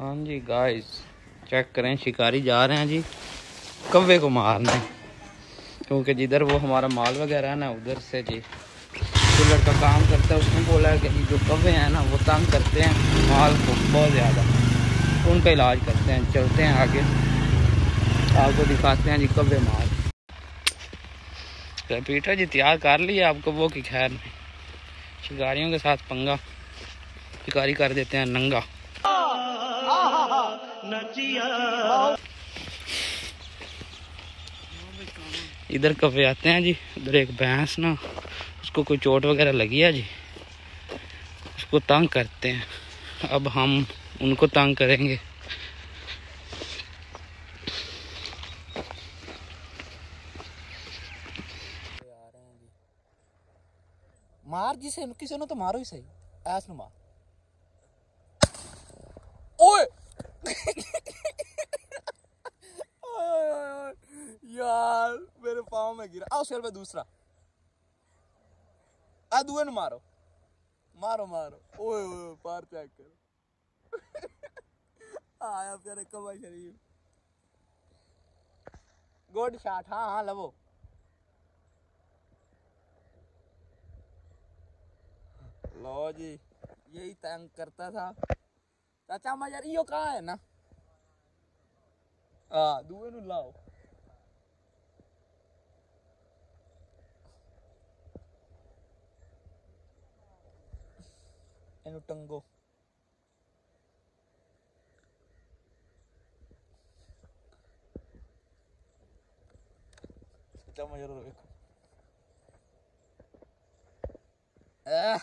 हाँ जी guys check करें, शिकारी जा रहे हैं जी, कव्वे को मारने। क्योंकि जिधर वो हमारा माल वगैरह है ना, उधर से जी, जो लड़का काम करता है, उसने बोला है कि जो कव्वे हैं ना, वो तंग करते हैं माल को बहुत ज़्यादा। उनका इलाज करते हैं, चलते हैं आगे। आपको दिखाते हैं जी, कव्वे माल पीटर जी, तैयार कर लिया आपको वो की, खैर। नहीं शिकारियों के साथ पंगा, शिकारी कर देते हैं, नंगा। इधर कफे आते हैं जी उधर एक भैंस ना उसको कोई चोट वगैरह लगी है जी? उसको तंग करते हैं। अब हम उनको तंग करेंगे। मार जिसे किसी तो मारो ही सही। ऐस मार। गिरा। आओ शेर में दूसरा। आ दुए ने, मारो। मारो मारो। ओए ओए पार चेक करो। आया प्यारे कमा शरीफ गुड शॉट हाँ हाँ लवो लो जी, यही तंग करता था। चाचा मजार यो कहाँ है ना? हाँ दुए नु लाओ। Enutenggo. Kita mau jalan dulu. Ah.